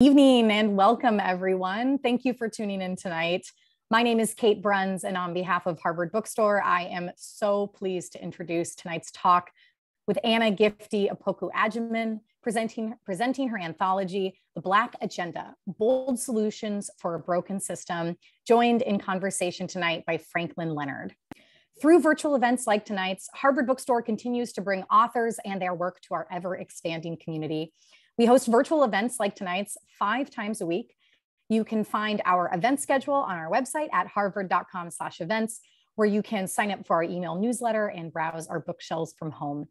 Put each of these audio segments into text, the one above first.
Evening and welcome, everyone. Thank you for tuning in tonight. My name is Kate Bruns, and on behalf of Harvard Bookstore, I am so pleased to introduce tonight's talk with Anna Gifty Opoku Agyeman, presenting, presenting her anthology, The Black Agenda Bold Solutions for a Broken System, joined in conversation tonight by Franklin Leonard. Through virtual events like tonight's, Harvard Bookstore continues to bring authors and their work to our ever expanding community. We host virtual events like tonight's five times a week. You can find our event schedule on our website at harvard.com slash events, where you can sign up for our email newsletter and browse our bookshelves from home.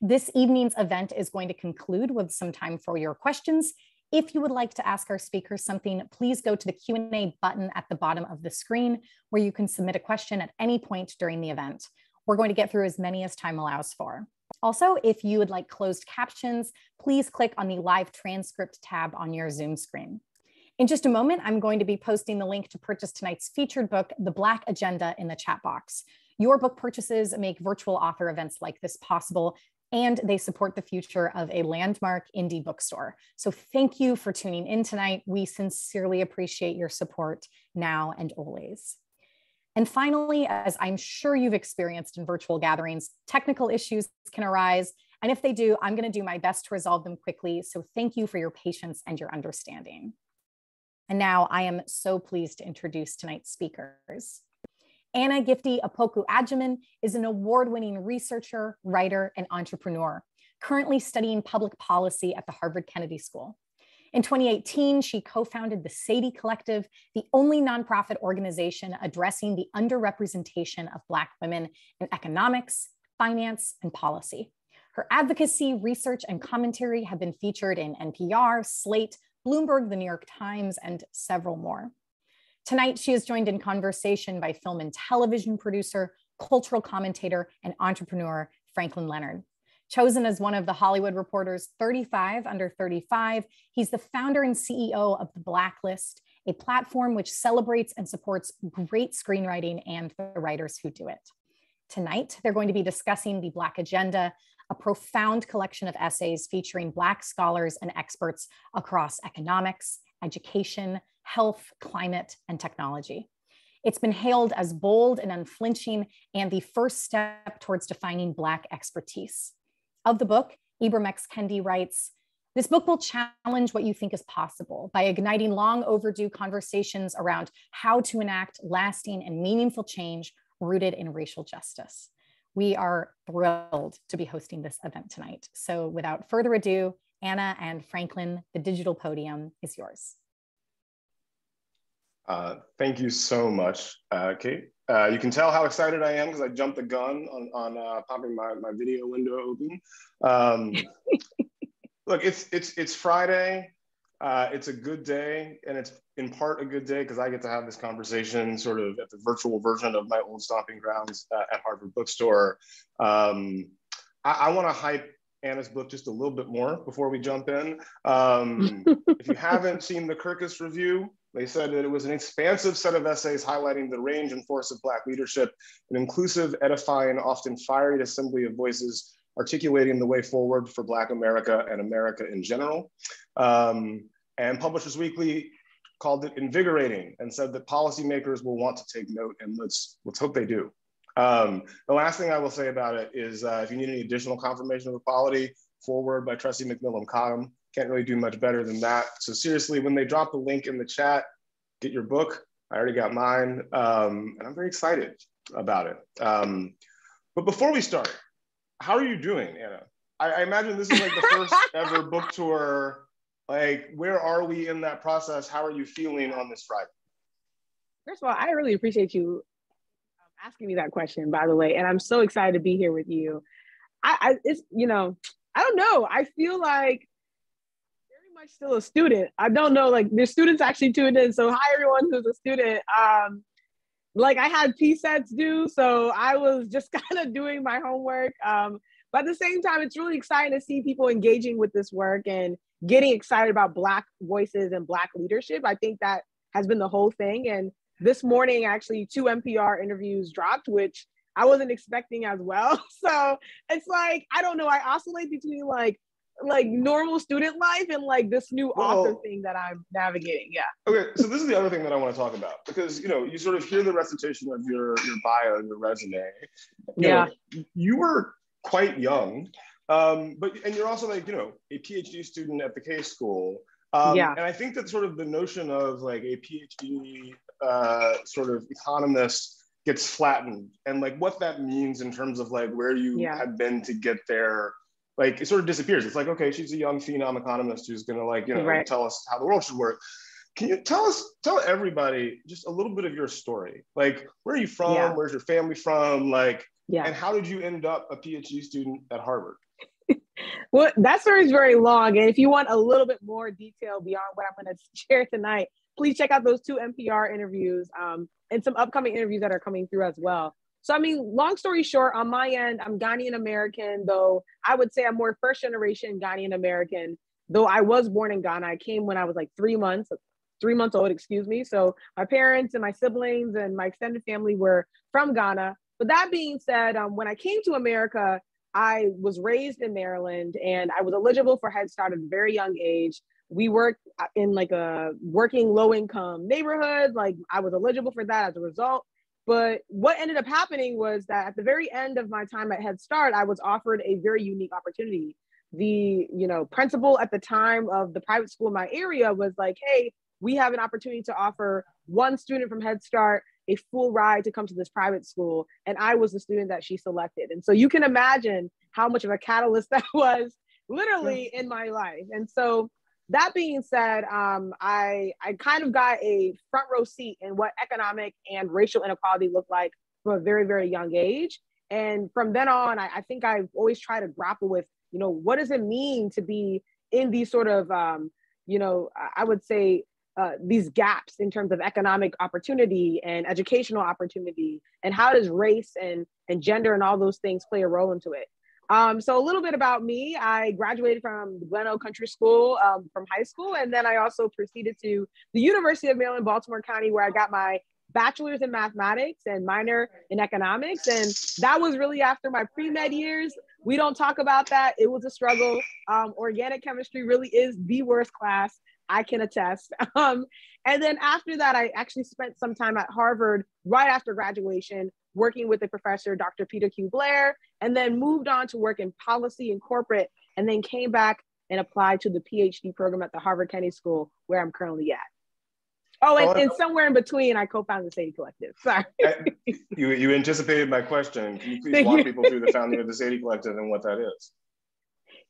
This evening's event is going to conclude with some time for your questions. If you would like to ask our speakers something, please go to the Q&A button at the bottom of the screen where you can submit a question at any point during the event. We're going to get through as many as time allows for. Also, if you would like closed captions, please click on the live transcript tab on your Zoom screen. In just a moment, I'm going to be posting the link to purchase tonight's featured book, The Black Agenda, in the chat box. Your book purchases make virtual author events like this possible, and they support the future of a landmark indie bookstore. So thank you for tuning in tonight. We sincerely appreciate your support now and always. And finally, as I'm sure you've experienced in virtual gatherings, technical issues can arise. And if they do, I'm going to do my best to resolve them quickly. So thank you for your patience and your understanding. And now I am so pleased to introduce tonight's speakers. Anna Gifty Opoku Agyeman is an award winning researcher, writer, and entrepreneur, currently studying public policy at the Harvard Kennedy School. In 2018, she co founded the Sadie Collective, the only nonprofit organization addressing the underrepresentation of Black women in economics, finance, and policy. Her advocacy, research, and commentary have been featured in NPR, Slate, Bloomberg, The New York Times, and several more. Tonight, she is joined in conversation by film and television producer, cultural commentator, and entrepreneur Franklin Leonard. Chosen as one of the Hollywood Reporter's 35 under 35, he's the founder and CEO of The Blacklist, a platform which celebrates and supports great screenwriting and the writers who do it. Tonight, they're going to be discussing The Black Agenda, a profound collection of essays featuring Black scholars and experts across economics, education, health, climate, and technology. It's been hailed as bold and unflinching and the first step towards defining Black expertise of the book, Ibram X. Kendi writes, this book will challenge what you think is possible by igniting long overdue conversations around how to enact lasting and meaningful change rooted in racial justice. We are thrilled to be hosting this event tonight. So without further ado, Anna and Franklin, the digital podium is yours. Uh, thank you so much, uh, Kate. Uh, you can tell how excited I am because I jumped the gun on, on uh, popping my, my video window open. Um, look, it's, it's, it's Friday. Uh, it's a good day, and it's in part a good day because I get to have this conversation sort of at the virtual version of my old stomping grounds uh, at Harvard Bookstore. Um, I, I want to hype Anna's book just a little bit more before we jump in. Um, if you haven't seen the Kirkus review, they said that it was an expansive set of essays highlighting the range and force of Black leadership, an inclusive, edifying, often fiery assembly of voices articulating the way forward for Black America and America in general. Um, and Publishers Weekly called it invigorating and said that policymakers will want to take note and let's, let's hope they do. Um, the last thing I will say about it is uh, if you need any additional confirmation of equality, forward by Tressie McMillan Cottom. Can't really do much better than that. So seriously, when they drop the link in the chat, get your book. I already got mine, um, and I'm very excited about it. Um, but before we start, how are you doing, Anna? I, I imagine this is like the first ever book tour. Like, where are we in that process? How are you feeling on this Friday? First of all, I really appreciate you um, asking me that question, by the way, and I'm so excited to be here with you. I, I it's you know, I don't know. I feel like still a student. I don't know, like there's students actually tuned in. So hi everyone who's a student. Um, like I had PSETs due, so I was just kind of doing my homework. Um, but at the same time, it's really exciting to see people engaging with this work and getting excited about Black voices and Black leadership. I think that has been the whole thing. And this morning, actually, two NPR interviews dropped, which I wasn't expecting as well. So it's like, I don't know, I oscillate between like like normal student life and like this new well, author thing that I'm navigating. Yeah. Okay, so this is the other thing that I want to talk about because you know you sort of hear the recitation of your your bio, and your resume. You yeah. Know, you were quite young, um, but and you're also like you know a PhD student at the Case School. Um, yeah. And I think that sort of the notion of like a PhD uh, sort of economist gets flattened and like what that means in terms of like where you yeah. have been to get there like it sort of disappears. It's like okay she's a young phenom economist who's going to like you know right. tell us how the world should work. Can you tell us tell everybody just a little bit of your story? Like where are you from? Yeah. where's your family from? Like yeah. and how did you end up a phd student at harvard? Well that story is very long and if you want a little bit more detail beyond what i'm going to share tonight please check out those two npr interviews um, and some upcoming interviews that are coming through as well. So, I mean, long story short, on my end, I'm Ghanaian American, though I would say I'm more first generation Ghanaian American. Though I was born in Ghana, I came when I was like three months, three months old, excuse me. So, my parents and my siblings and my extended family were from Ghana. But that being said, um, when I came to America, I was raised in Maryland and I was eligible for Head Start at a very young age we worked uh, in like a working low income neighborhood. Like I was eligible for that as a result. But what ended up happening was that at the very end of my time at Head Start, I was offered a very unique opportunity. The you know principal at the time of the private school in my area was like, "Hey, we have an opportunity to offer one student from Head Start a full ride to come to this private school," and I was the student that she selected. And so you can imagine how much of a catalyst that was, literally in my life. And so that being said, um, I I kind of got a front row seat in what economic and racial inequality looked like from a very very young age, and from then on, I, I think I've always tried to grapple with you know what does it mean to be in these sort of um, you know I would say uh, these gaps in terms of economic opportunity and educational opportunity, and how does race and and gender and all those things play a role into it. Um, so a little bit about me. I graduated from Glenelg Country School um, from high school, and then I also proceeded to the University of Maryland, Baltimore County, where I got my bachelor's in mathematics and minor in economics. And that was really after my pre-med years. We don't talk about that. It was a struggle. Um, organic chemistry really is the worst class. I can attest. Um, and then after that, I actually spent some time at Harvard right after graduation, working with the professor, Dr. Peter Q. Blair, and then moved on to work in policy and corporate, and then came back and applied to the PhD program at the Harvard Kennedy School, where I'm currently at. Oh, and, oh, and somewhere in between, I co-founded the Sadie Collective. Sorry. Uh, you, you anticipated my question. Can you please Thank walk you. people through the founding of the Sadie Collective and what that is?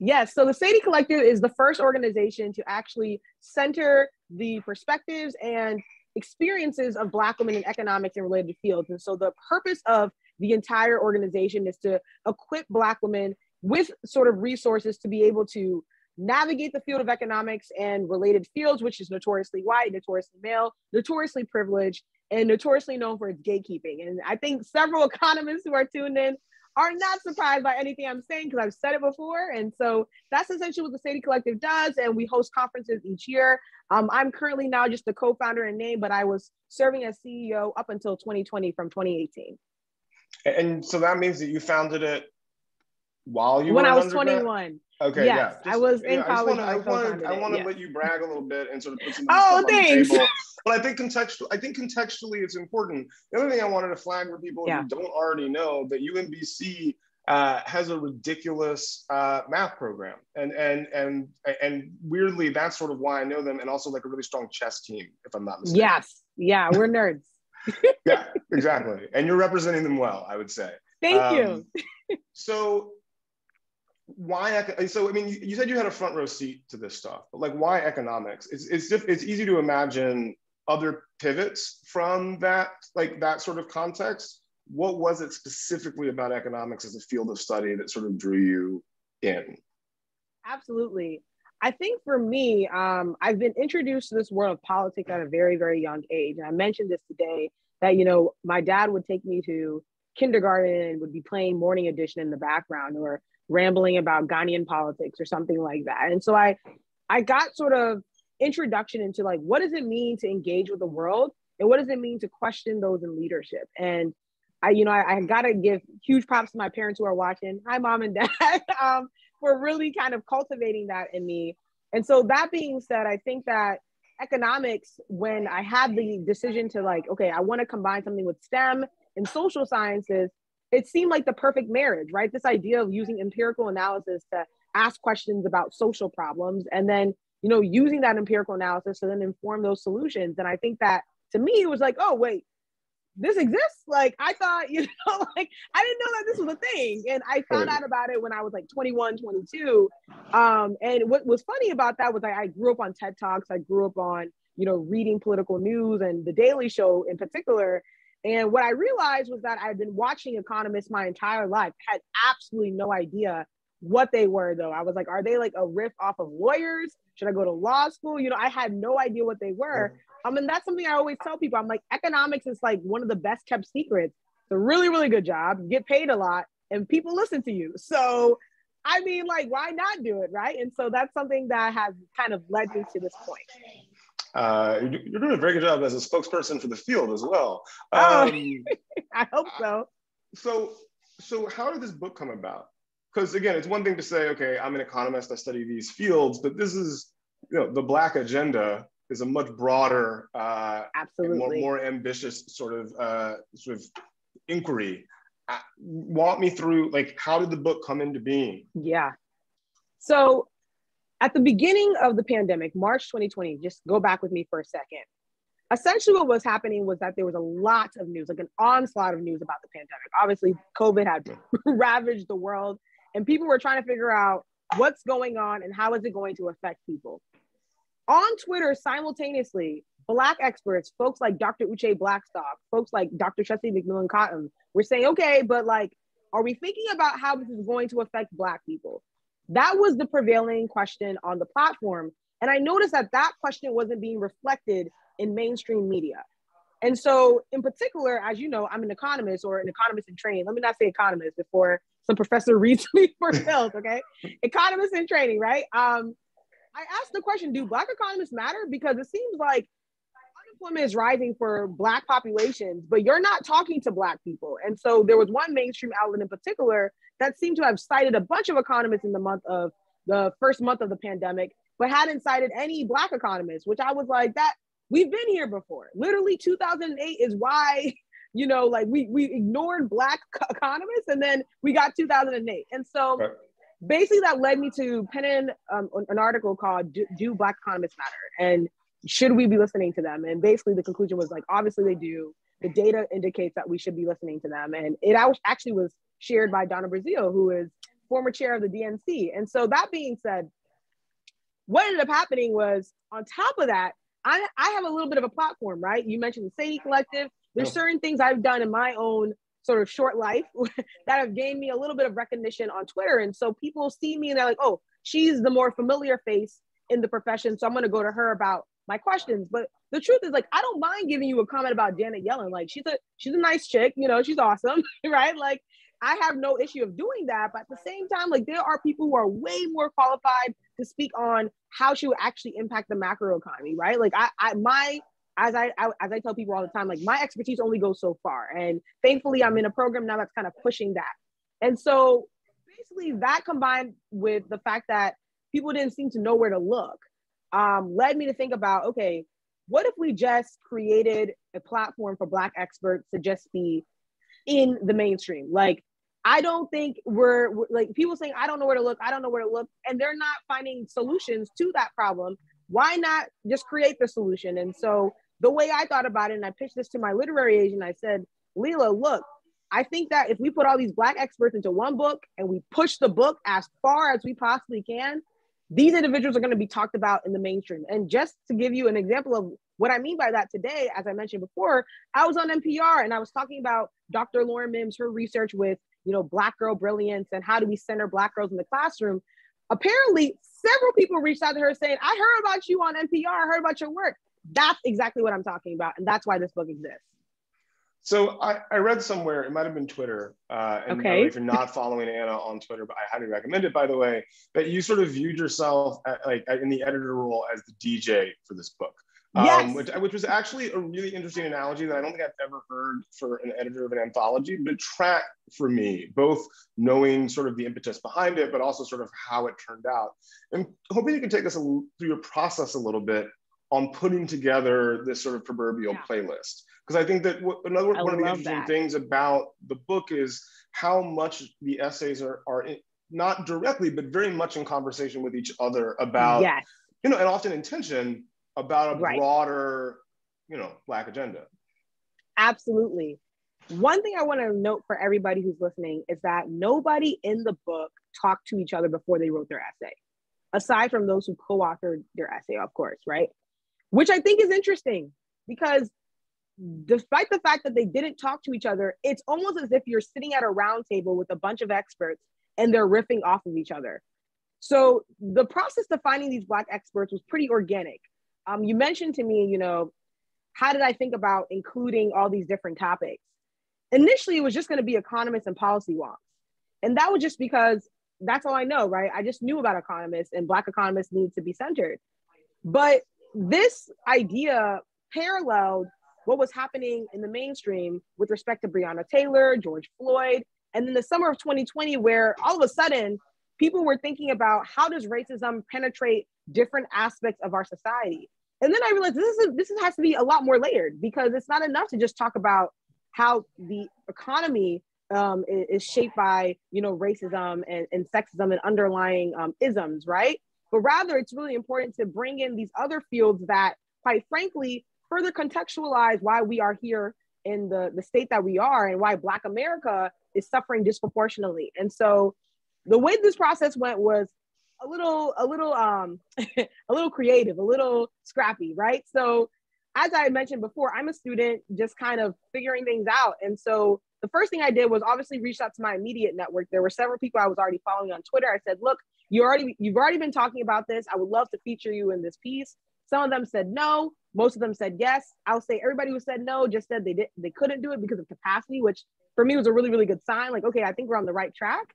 Yes, so the Sadie Collective is the first organization to actually center the perspectives and experiences of Black women in economics and related fields. And so the purpose of the entire organization is to equip Black women with sort of resources to be able to navigate the field of economics and related fields, which is notoriously white, notoriously male, notoriously privileged, and notoriously known for its gatekeeping. And I think several economists who are tuned in are not surprised by anything I'm saying because I've said it before. And so that's essentially what the Sadie Collective does. And we host conferences each year. Um, I'm currently now just the co-founder in name, but I was serving as CEO up until 2020 from 2018. And so that means that you founded it while you when I was 21. Okay, yes, yeah. Just, I was in yeah, college. I want to I want to yeah. let you brag a little bit and sort of put some oh, thanks. on the table. But I think contextual I think contextually it's important. The other thing I wanted to flag for people yeah. who don't already know that UMBC uh, has a ridiculous uh, math program, and and and and weirdly that's sort of why I know them, and also like a really strong chess team, if I'm not mistaken. Yes, yeah, we're nerds. yeah, exactly, and you're representing them well, I would say. Thank um, you. so why so i mean you, said you had a front row seat to this stuff but like why economics? It's it's it's easy to imagine other pivots from that like that sort of context. What was it specifically about economics as a field of study that sort of drew you in? Absolutely. I think for me um, i've been introduced to this world of politics at a very very young age and i mentioned this today that you know my dad would take me to kindergarten and would be playing morning edition in the background or rambling about Ghanaian politics or something like that. And so I I got sort of introduction into like what does it mean to engage with the world and what does it mean to question those in leadership and I, you know, I, I gotta give huge props to my parents who are watching. Hi, mom and dad, um, for really kind of cultivating that in me. And so that being said, I think that economics, when I had the decision to like, okay, I want to combine something with STEM and social sciences, it seemed like the perfect marriage, right? This idea of using empirical analysis to ask questions about social problems and then, you know, using that empirical analysis to then inform those solutions. And I think that to me, it was like, oh, wait, this exists? Like, I thought, you know, like, I didn't know that this was a thing. And I found out about it when I was like 21, 22. Um, and what was funny about that was I, I grew up on TED Talks. I grew up on, you know, reading political news and The Daily Show in particular. And what I realized was that I've been watching economists my entire life, had absolutely no idea what they were though. I was like, are they like a riff off of lawyers? Should I go to law school? You know, I had no idea what they were. I mean, that's something I always tell people. I'm like, economics is like one of the best kept secrets. It's a really, really good job. Get paid a lot and people listen to you. So, I mean, like, why not do it? Right. And so that's something that has kind of led me to this point. Uh, you're doing a very good job as a spokesperson for the field as well. Oh, um, I hope so. So, so how did this book come about? Because again, it's one thing to say, okay, I'm an economist, I study these fields, but this is, you know, the Black agenda is a much broader, uh, absolutely more, more ambitious sort of uh, sort of inquiry. Uh, walk me through, like, how did the book come into being? Yeah. So, at the beginning of the pandemic, March 2020, just go back with me for a second. Essentially, what was happening was that there was a lot of news, like an onslaught of news about the pandemic. Obviously, COVID had ravaged the world, and people were trying to figure out what's going on and how is it going to affect people on Twitter simultaneously, Black experts, folks like Dr. Uche Blackstock, folks like Dr. Tressie McMillan Cottom, were saying, okay, but like, are we thinking about how this is going to affect Black people? That was the prevailing question on the platform. And I noticed that that question wasn't being reflected in mainstream media. And so, in particular, as you know, I'm an economist or an economist in training. Let me not say economist before some professor reads me for pills, okay? economist in training, right? Um, I asked the question, do black economists matter? Because it seems like unemployment is rising for black populations, but you're not talking to black people. And so there was one mainstream outlet in particular that seemed to have cited a bunch of economists in the month of the first month of the pandemic, but hadn't cited any black economists, which I was like, that we've been here before. Literally 2008 is why, you know, like we we ignored black economists and then we got 2008. And so right basically that led me to pen in um, an article called do, do, black economists matter and should we be listening to them and basically the conclusion was like obviously they do the data indicates that we should be listening to them. And it actually was shared by donna brazile who is former chair of the dnc and so that being said what ended up happening was on top of that i, I have a little bit of a platform right? You mentioned the sadie collective. There's certain things i've done in my own sort of short life that have gained me a little bit of recognition on Twitter. And so people see me and they're like, oh, she's the more familiar face in the profession. So I'm going to go to her about my questions. But the truth is like, I don't mind giving you a comment about Janet Yellen. Like she's a, she's a nice chick, you know, she's awesome. right. Like I have no issue of doing that. But at the same time, like there are people who are way more qualified to speak on how she would actually impact the macro economy. Right. Like I, I, my as I, I, as I tell people all the time, like my expertise only goes so far. And thankfully, I'm in a program now that's kind of pushing that. And so basically, that combined with the fact that people didn't seem to know where to look, um, led me to think about okay, what if we just created a platform for Black experts to just be in the mainstream? Like, I don't think we're, like people saying, I don't know where to look, I don't know where to look, and they're not finding solutions to that problem. Why not just create the solution? And so the way I thought about it, and I pitched this to my literary agent, I said, Leela, look, I think that if we put all these Black experts into one book and we push the book as far as we possibly can, these individuals are going to be talked about in the mainstream. And just to give you an example of what I mean by that today, as I mentioned before, I was on NPR and I was talking about Dr. Lauren Mims, her research with, you know, Black girl brilliance and how do we center Black girls in the classroom. Apparently, several people reached out to her saying, I heard about you on NPR, I heard about your work. That's exactly what I'm talking about. And that's why this book exists. So I, I read somewhere, it might have been Twitter, uh, and okay. if you're not following Anna on Twitter, but I highly recommend it, by the way, that you sort of viewed yourself at, like in the editor role as the DJ for this book. um, yes. which, which was actually a really interesting analogy that I don't think I've ever heard for an editor of an anthology, but track for me, both knowing sort of the impetus behind it, but also sort of how it turned out. And hoping you can take us a, through your process a little bit on putting together this sort of proverbial yeah. playlist. Because I think that w- another I one of the interesting that. things about the book is how much the essays are, are in, not directly, but very much in conversation with each other about, yes. you know, and often intention about a right. broader, you know, Black agenda. Absolutely. One thing I want to note for everybody who's listening is that nobody in the book talked to each other before they wrote their essay, aside from those who co authored their essay, of course, right? Which I think is interesting because despite the fact that they didn't talk to each other, it's almost as if you're sitting at a round table with a bunch of experts and they're riffing off of each other. So the process of finding these Black experts was pretty organic. Um, you mentioned to me, you know, how did I think about including all these different topics? Initially, it was just going to be economists and policy wonks. And that was just because that's all I know, right? I just knew about economists and Black economists need to be centered. But this idea paralleled what was happening in the mainstream with respect to Breonna Taylor, George Floyd, and then the summer of 2020, where all of a sudden people were thinking about how does racism penetrate different aspects of our society. And then I realized this is this has to be a lot more layered because it's not enough to just talk about how the economy um, is, shaped by you know racism and, and sexism and underlying um, isms, right? But rather, it's really important to bring in these other fields that, quite frankly, further contextualize why we are here in the, the state that we are and why Black America is suffering disproportionately. And so the way this process went was a little, a little, um, a little creative, a little scrappy, right? So as I mentioned before, I'm a student just kind of figuring things out. And so the first thing I did was obviously reach out to my immediate network. There were several people I was already following on Twitter. I said, look, you already you've already been talking about this. I would love to feature you in this piece. Some of them said no. Most of them said yes. I'll say everybody who said no just said they did they couldn't do it because of capacity, which for me was a really really good sign. Like okay, I think we're on the right track.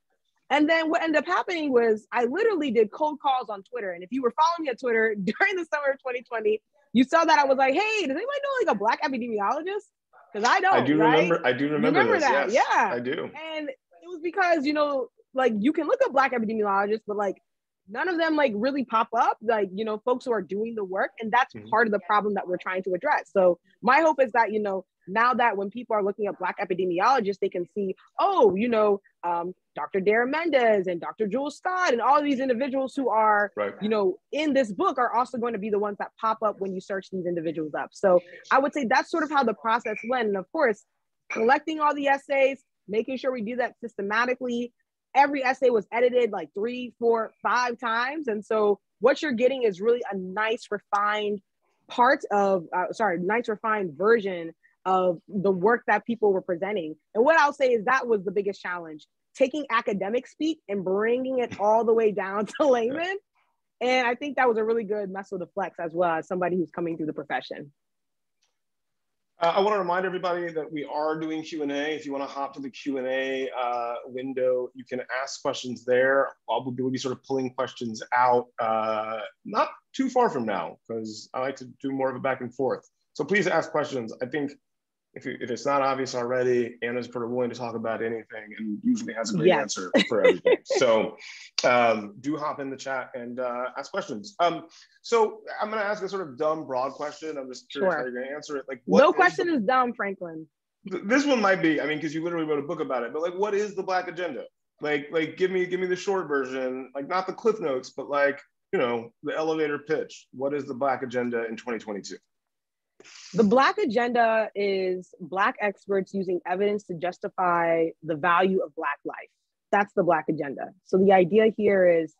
And then what ended up happening was I literally did cold calls on Twitter. And if you were following me on Twitter during the summer of 2020, you saw that I was like, hey, does anybody know like a black epidemiologist? Because I don't. I do right? remember. I do remember, remember that. Yes, yeah, I do. And it was because you know, like you can look up black epidemiologists, but like none of them like really pop up like you know folks who are doing the work and that's mm-hmm. part of the problem that we're trying to address so my hope is that you know now that when people are looking at black epidemiologists they can see oh you know um, dr Darren Mendez and dr jules scott and all these individuals who are right. you know in this book are also going to be the ones that pop up when you search these individuals up so i would say that's sort of how the process went and of course collecting all the essays making sure we do that systematically every essay was edited like three, four, five times. And so what you're getting is really a nice refined part of, uh, sorry, nice refined version of the work that people were presenting. And what I'll say is that was the biggest challenge taking academic speak and bringing it all the way down to layman. And I think that was a really good muscle to flex as well as somebody who's coming through the profession. Uh, I want to remind everybody that we are doing Q&A. If you want to hop to the Q&A uh, window, you can ask questions there. I'll be, we'll be sort of pulling questions out uh, not too far from now because I like to do more of a back and forth. So please ask questions. I think if, you, if it's not obvious already, Anna's pretty willing to talk about anything and usually has a great yes. answer for everything. so um, do hop in the chat and uh, ask questions. Um, so I'm going to ask a sort of dumb, broad question. I'm just curious sure. how you're going to answer it. Like, no question is, the, is dumb, Franklin. This one might be. I mean, because you literally wrote a book about it. But like, what is the Black agenda? Like, like give me give me the short version. Like, not the cliff notes, but like you know the elevator pitch. What is the Black agenda in 2022? The Black agenda is Black experts using evidence to justify the value of Black life. That's the Black agenda. So the idea here is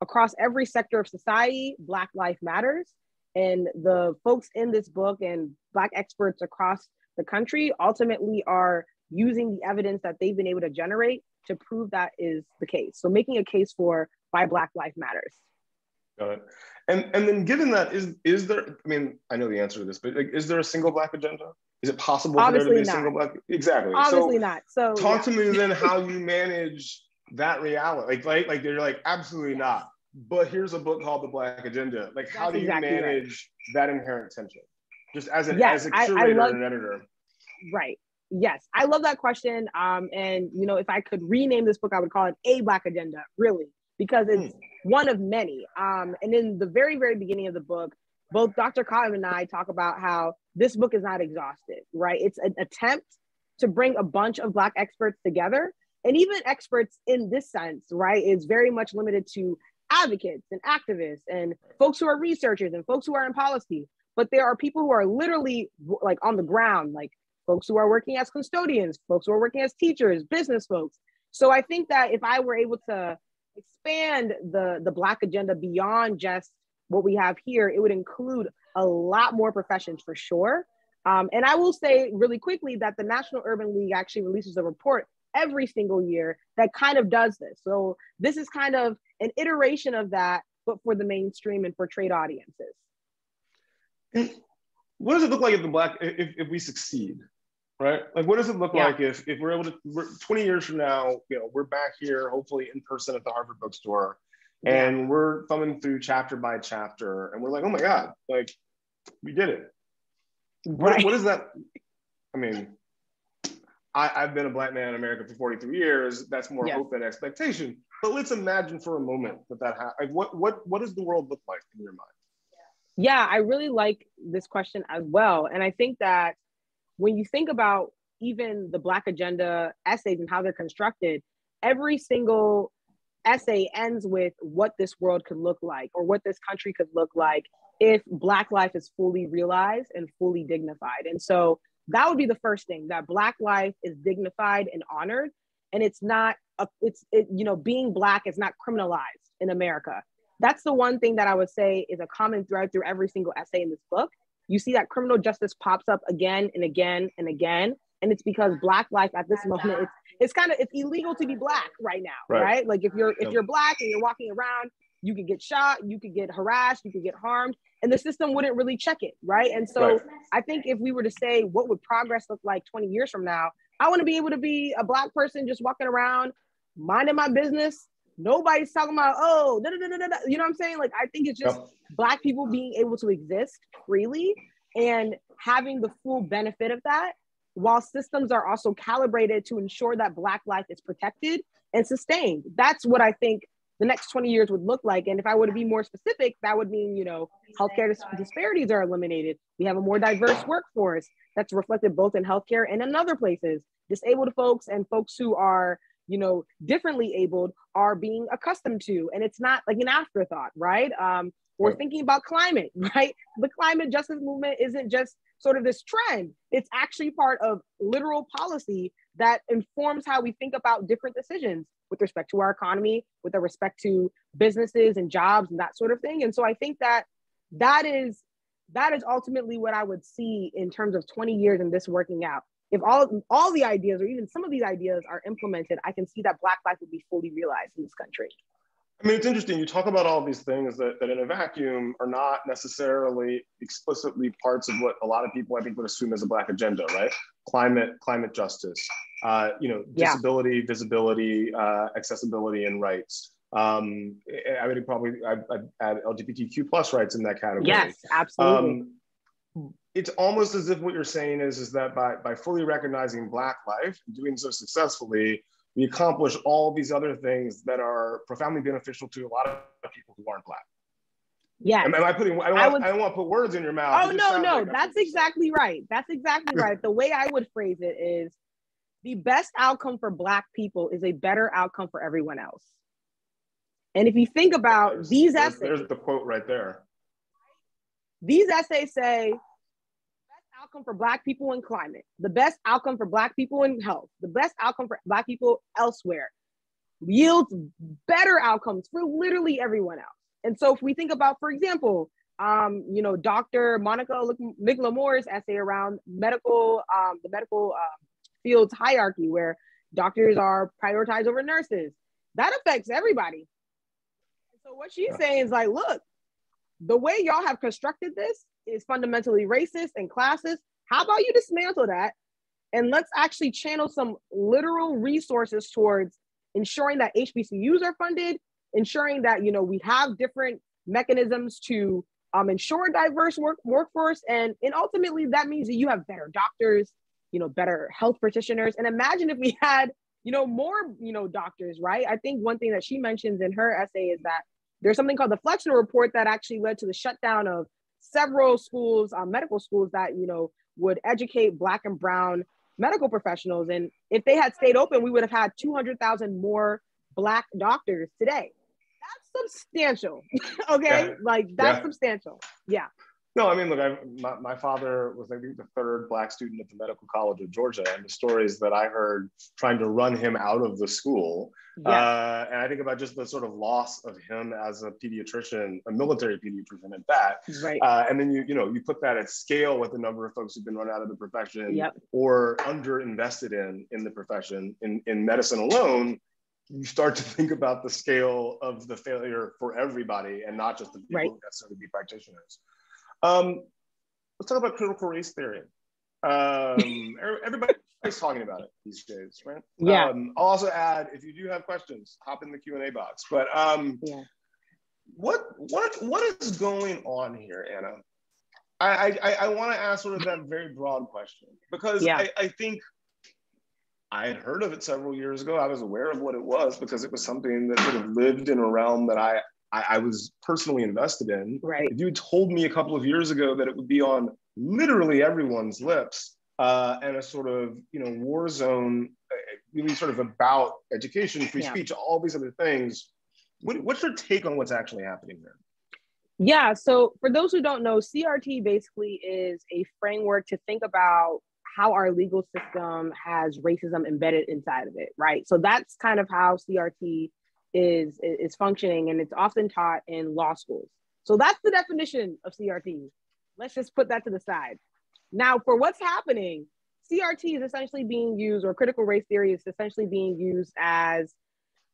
across every sector of society, Black life matters. And the folks in this book and Black experts across the country ultimately are using the evidence that they've been able to generate to prove that is the case. So making a case for why Black life matters. Got it. And and then given that, is is there? I mean, I know the answer to this, but like, is there a single black agenda? Is it possible for there to be not. a single black? Exactly. Obviously so not. So talk yeah. to me then how you manage that reality. Like like like they're like absolutely not. but here's a book called The Black Agenda. Like, That's how do you exactly manage right. that inherent tension? Just as, an, yes, as a curator I, I love, and an editor. Right. Yes, I love that question. Um, and you know, if I could rename this book, I would call it A Black Agenda, really, because it's mm. One of many. Um, and in the very, very beginning of the book, both Dr. Cottom and I talk about how this book is not exhaustive, right? It's an attempt to bring a bunch of Black experts together. And even experts in this sense, right, is very much limited to advocates and activists and folks who are researchers and folks who are in policy. But there are people who are literally like on the ground, like folks who are working as custodians, folks who are working as teachers, business folks. So I think that if I were able to expand the, the Black agenda beyond just what we have here, it would include a lot more professions for sure. Um, and I will say really quickly that the National Urban League actually releases a report every single year that kind of does this. So this is kind of an iteration of that, but for the mainstream and for trade audiences. What does it look like if the black if, if we succeed? Right? Like what does it look yeah. like if if we're able to we're, 20 years from now, you know, we're back here, hopefully in person at the Harvard bookstore, and yeah. we're thumbing through chapter by chapter, and we're like, oh my God, like we did it. What, right. what is that? I mean, I, have been a black man in America for 43 years. That's more yes. hope than expectation. But let's imagine for a moment that that ha- like what what what does the world look like in your mind? Yeah, I really like this question as well, and I think that when you think about even the Black agenda essays and how they're constructed, every single essay ends with what this world could look like or what this country could look like if Black life is fully realized and fully dignified. And so that would be the first thing that Black life is dignified and honored. And it's not, a, it's, it, you know, being Black is not criminalized in America. That's the one thing that I would say is a common thread through every single essay in this book. You see that criminal justice pops up again and again and again. And it's because Black life at this moment, it's, it's kind of, it's illegal to be Black right now, right? right? Like if you're, if you're Black and you're walking around, you could get shot, you could get harassed, you could get harmed and the system wouldn't really check it, right? And so right. I think if we were to say what would progress look like 20 years from now, I want to be able to be a black person just walking around, minding my business. Nobody's talking about, oh, da, da, da, you know what I'm saying? Like, I think it's just yep. black people being able to exist freely and having the full benefit of that while systems are also calibrated to ensure that black life is protected and sustained. That's what I think the next 20 years would look like. And if I were to be more specific, that would mean, you know, healthcare disparities are eliminated. We have a more diverse workforce that's reflected both in healthcare and in other places. Disabled folks and folks who are, you know, differently abled are being accustomed to, and it's not like an afterthought, right? Um, we're thinking about climate, right? The climate justice movement isn't just sort of this trend, it's actually part of literal policy that informs how we think about different decisions with respect to our economy, with respect to businesses and jobs and that sort of thing. And so I think that that is that is ultimately what I would see in terms of 20 years and this working out. If all all the ideas or even some of these ideas are implemented, I can see that Black life would be fully realized in this country. I mean, it's interesting. You talk about all these things that, that in a vacuum are not necessarily explicitly parts of what a lot of people I think would assume as a Black agenda, right? Climate, climate justice, uh, you know, disability, yeah. visibility, uh, accessibility, and rights. Um, I would probably add LGBTQ plus rights in that category. Yes, absolutely. Um, it's almost as if what you're saying is is that by by fully recognizing Black life, and doing so successfully, we accomplish all these other things that are profoundly beneficial to a lot of people who aren't Black. Yeah. Am, am, I putting? I don't, I, want, would, I don't want to put words in your mouth. Oh no, no, like that's exactly right. That's exactly right. The way I would phrase it is the best outcome for Black people is a better outcome for everyone else. And if you think about there's, these essays, there's the quote right there. These essays say outcome for Black people in climate, the best outcome for Black people in health, the best outcome for Black people elsewhere, yields better outcomes for literally everyone else. And so if we think about, for example, um, you know, Dr. Monica McLemore's essay around medical, um, the medical uh, field's hierarchy where doctors are prioritized over nurses. That affects everybody. So what she's saying is like, look, the way y'all have constructed this is fundamentally racist and classist. How about you dismantle that and let's actually channel some literal resources towards ensuring that HBCUs are funded, ensuring that you know we have different mechanisms to um, ensure diverse work workforce, and and ultimately that means that you have better doctors, you know, better health practitioners. And imagine if we had you know more you know doctors, right? I think one thing that she mentions in her essay is that there's something called the Flexner Report that actually led to the shutdown of several schools, um, medical schools that you know would educate Black and Brown medical professionals. And if they had stayed open, we would have had 200,000 more Black doctors today. That's substantial. okay. Yeah. Like that's yeah. substantial. Yeah. No, I mean, look, I, my, my father was, I think, the third Black student at the Medical College of Georgia. And the stories that I heard trying to run him out of the school. Yes. Uh, and I think about just the sort of loss of him as a pediatrician, a military pediatrician at that. Right. Uh, and then you, you know, you put that at scale with the number of folks who've been run out of the profession yep. or underinvested in in the profession in, in medicine alone you start to think about the scale of the failure for everybody and not just the people right. who necessarily be practitioners. Um, let's talk about critical race theory. Um, everybody's talking about it these days, right? Yeah. Um, I'll also add, if you do have questions, hop in the Q and A box. But um, yeah. what what what is going on here, Anna? I I, I want to ask sort of that very broad question because yeah. I, I think I had heard of it several years ago. I was aware of what it was because it was something that sort of lived in a realm that I I, I was personally invested in. Right. If you told me a couple of years ago that it would be on literally everyone's lips uh, and a sort of you know war zone, uh, really sort of about education, free yeah. speech, all these other things. What, what's your take on what's actually happening there? Yeah. So for those who don't know, CRT basically is a framework to think about how our legal system has racism embedded inside of it, right? So that's kind of how CRT is is functioning and it's often taught in law schools. So that's the definition of CRT. Let's just put that to the side. Now, for what's happening, CRT is essentially being used, or critical race theory is essentially being used as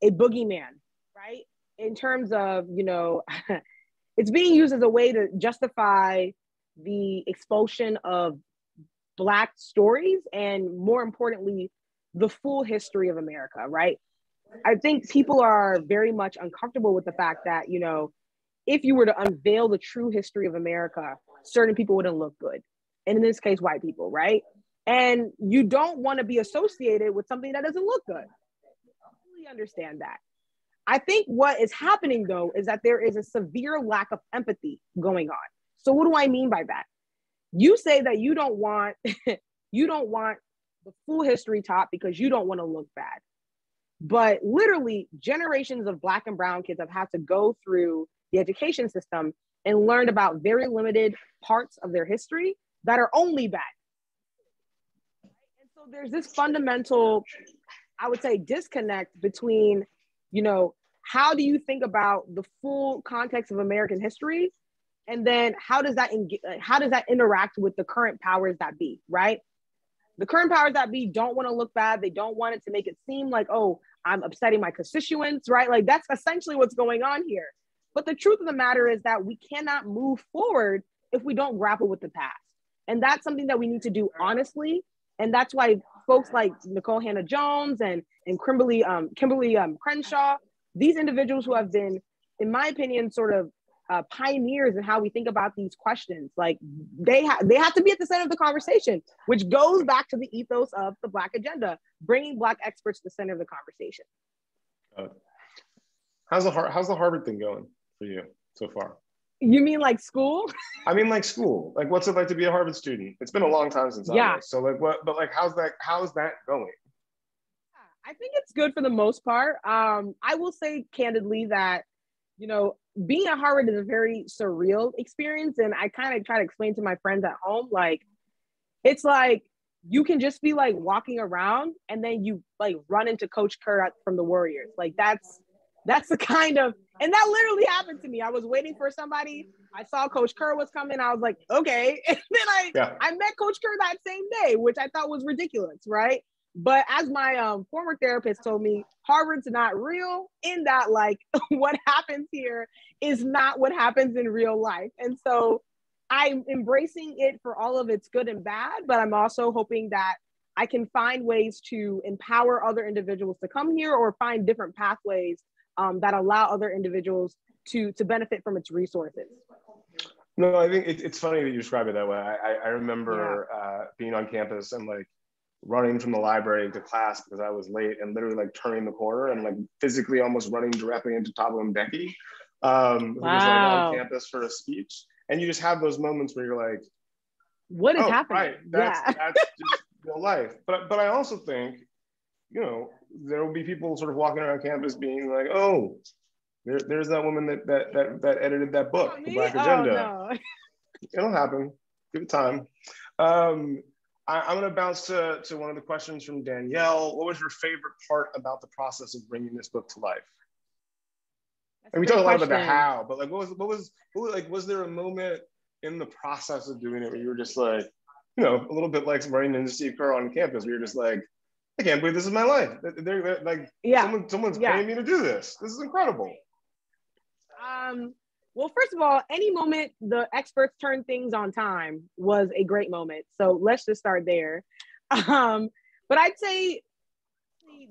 a boogeyman, right? In terms of, you know, it's being used as a way to justify the expulsion of Black stories and, more importantly, the full history of America, right? I think people are very much uncomfortable with the fact that, you know, if you were to unveil the true history of America, certain people wouldn't look good. And in this case, white people, right? And you don't want to be associated with something that doesn't look good. I really understand that. I think what is happening though is that there is a severe lack of empathy going on. So what do I mean by that? You say that you don't want you don't want the full history taught because you don't want to look bad. But literally, generations of Black and Brown kids have had to go through the education system and learned about very limited parts of their history that are only bad. And so there's this fundamental, I would say, disconnect between, you know, how do you think about the full context of American history, and then how does that how does that interact with the current powers that be, right? The current powers that be don't want to look bad. They don't want it to make it seem like, oh, I'm upsetting my constituents, right? Like that's essentially what's going on here. But the truth of the matter is that we cannot move forward if we don't grapple with the past. And that's something that we need to do honestly. And that's why folks like Nikole Hannah-Jones and, and Kimberly, um, Kimberly um, Crenshaw, these individuals who have been, in my opinion, sort of uh, pioneers in how we think about these questions. Like they have they have to be at the center of the conversation, which goes back to the ethos of the Black agenda, bringing Black experts to the center of the conversation. Uh, how's the how's the Harvard thing going for you so far? You mean like school? I mean like school. Like what's it like to be a Harvard student? It's been a long time since yeah. I was. So like what? But like how's that? How's that going? I think it's good for the most part. Um, I will say candidly that you know being at Harvard is a very surreal experience. And I kind of try to explain to my friends at home, like, it's like you can just be like walking around and then you like run into Coach Kerr from the Warriors. Like that's that's the kind of and that literally happened to me. I was waiting for somebody. I saw Coach Kerr was coming. I was like, okay. And then I yeah. I met Coach Kerr that same day, which I thought was ridiculous, right? But as my um, former therapist told me, Harvard's not real in that, like, what happens here is not what happens in real life. And so I'm embracing it for all of its good and bad, but I'm also hoping that I can find ways to empower other individuals to come here or find different pathways um, that allow other individuals to to benefit from its resources. No, I think it, it's funny that you describe it that way. I, I remember yeah. uh, being on campus and like running from the library to class because I was late and literally like turning the corner and like physically almost running directly into Thabo Mbeki. Um, wow. who was like on campus for a speech. And you just have those moments where you're like, what is oh, happening? Right. That's, yeah. that's just real life. But, but I also think, you know, there will be people sort of walking around campus being like, oh, there, there's that woman that, that, that, that edited that book, oh, The Black Agenda. Oh, no. It'll happen. Give it time. Um, I, am going to bounce to, to one of the questions from Danielle. What was your favorite part about the process of bringing this book to life? That's and we talked a lot about the how, but like, what was, what was, what was, like, was there a moment in the process of doing it where you were just like, you know, a little bit like running into Steve Kerr on campus, where you're just like, I can't believe this is my life. They're, they're like, yeah. someone, someone's yeah. paying me to do this. This is incredible. Um, well, first of all, any moment the experts turn things on time was a great moment. So let's just start there. Um, but I'd say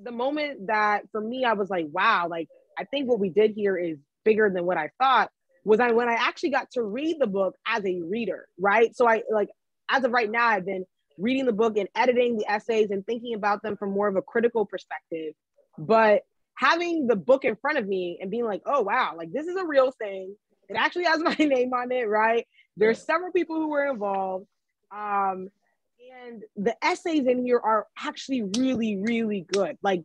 the moment that for me, I was like, wow, like I think what we did here is bigger than what I thought was I when I actually got to read the book as a reader, right? So I like as of right now, I've been reading the book and editing the essays and thinking about them from more of a critical perspective. But having the book in front of me and being like, oh wow, like this is a real thing. It actually has my name on it, right? There's several people who were involved. Um, and the essays in here are actually really, really good. Like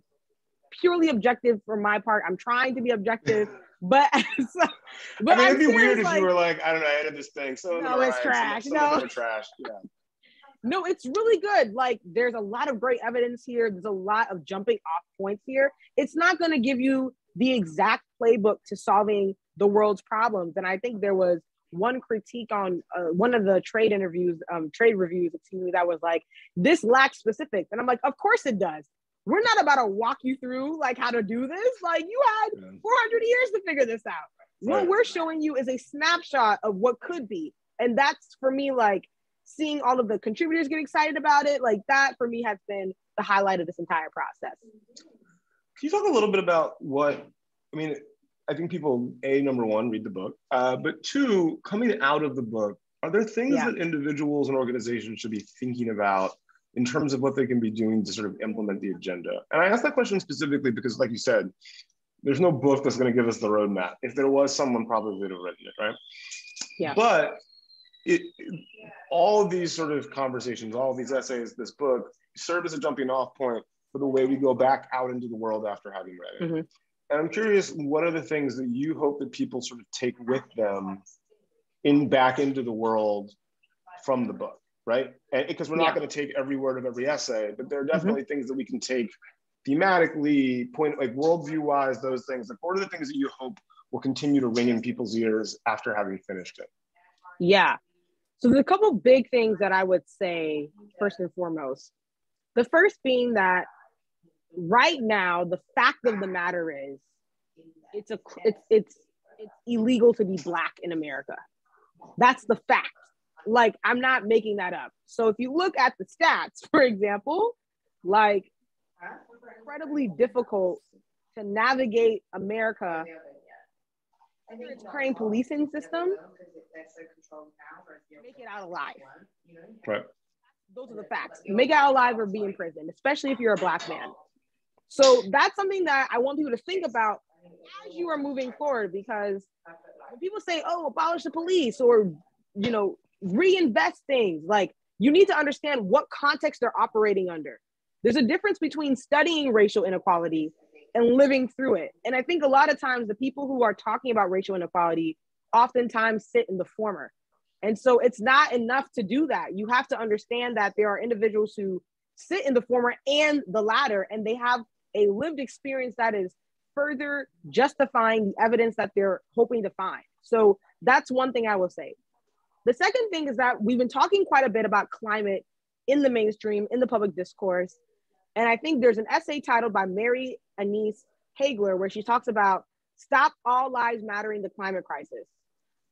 purely objective for my part. I'm trying to be objective, but, but I mean, it'd be weird if like, you were like, I don't know, I edited this thing. So no, it's trash. Some, some no, trash. Yeah. No, it's really good. Like there's a lot of great evidence here. There's a lot of jumping off points here. It's not going to give you the exact playbook to solving the world's problems. And I think there was one critique on uh, one of the trade interviews, um, trade reviews, excuse me, that was like, this lacks specifics. And I'm like, of course it does. We're not about to walk you through like how to do this. Like you had 400 years to figure this out. Right. What we're showing you is a snapshot of what could be. And that's for me, like seeing all of the contributors get excited about it, like that for me has been the highlight of this entire process. Can you talk a little bit about what, I mean, I think people, A, number one, read the book, uh, but two, coming out of the book, are there things yeah. that individuals and organizations should be thinking about in terms of what they can be doing to sort of implement the agenda? And I ask that question specifically because, like you said, there's no book that's going to give us the roadmap. If there was, someone probably would have written it, right? Yeah. But it, all of these sort of conversations, all these essays, this book serve as a jumping off point for the way we go back out into the world after having read it. Mm-hmm. And I'm curious, what are the things that you hope that people sort of take with them in back into the world from the book, right? Because we're not yeah. going to take every word of every essay, but there are mm-hmm. definitely mm-hmm. things that we can take thematically, point like worldview wise, those things. Like, what are the things that you hope will continue to ring in people's ears after having finished it? Yeah. So there's a couple big things that I would say first and foremost. The first being that right now the fact of the matter is it's a it's it's it's illegal to be black in America. That's the fact. Like I'm not making that up. So if you look at the stats, for example, like incredibly difficult to navigate America under its current policing system, make it out alive. Right. Those are the facts. Make it out alive or be in prison, especially if you're a black man. So that's something that I want people to think about as you are moving forward because when people say, oh, abolish the police or, you know, reinvest things, like you need to understand what context they're operating under. There's a difference between studying racial inequality and living through it. And I think a lot of times the people who are talking about racial inequality oftentimes sit in the former. And so it's not enough to do that. You have to understand that there are individuals who sit in the former and the latter, and they have a lived experience that is further justifying the evidence that they're hoping to find. So that's one thing I will say. The second thing is that we've been talking quite a bit about climate in the mainstream, in the public discourse. And I think there's an essay titled by Mary Annaïse Heglar where she talks about Stop All Lives Mattering the Climate Crisis.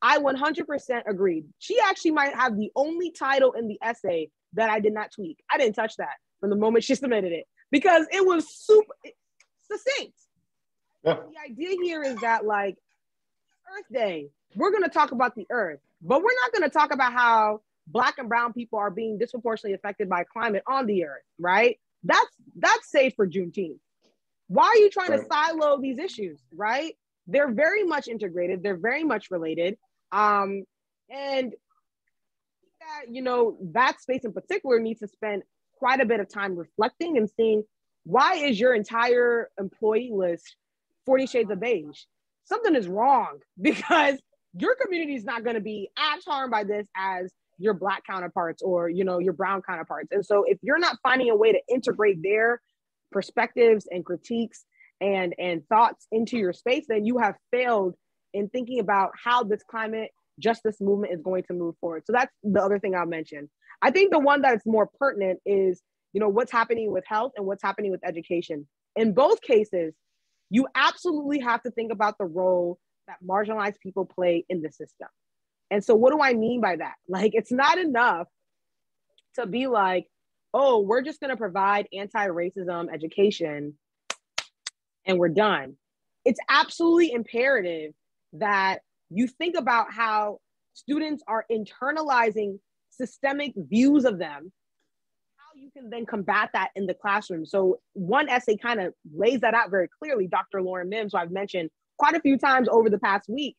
I 100% agreed. She actually might have the only title in the essay that I did not tweak. I didn't touch that from the moment she submitted it because it was super succinct. Yeah. The idea here is that like Earth Day, we're going to talk about the Earth, but we're not going to talk about how Black and Brown people are being disproportionately affected by climate on the Earth, right? That's that's safe for Juneteenth. Why are you trying right. to silo these issues, right? They're very much integrated. They're very much related. Um, and that, you know, that space in particular needs to spend quite a bit of time reflecting and seeing why is your entire employee list 40 shades of beige? Something is wrong because your community is not going to be as harmed by this as your black counterparts or you know your brown counterparts. And so if you're not finding a way to integrate their perspectives and critiques and and thoughts into your space then you have failed in thinking about how this climate justice movement is going to move forward. So that's the other thing i'll mention i think the one that's more pertinent is you know what's happening with health and what's happening with education in both cases you absolutely have to think about the role that marginalized people play in the system and so, what do I mean by that? Like, it's not enough to be like, oh, we're just going to provide anti racism education and we're done. It's absolutely imperative that you think about how students are internalizing systemic views of them, how you can then combat that in the classroom. So, one essay kind of lays that out very clearly. Dr. Lauren Mims, who I've mentioned quite a few times over the past week,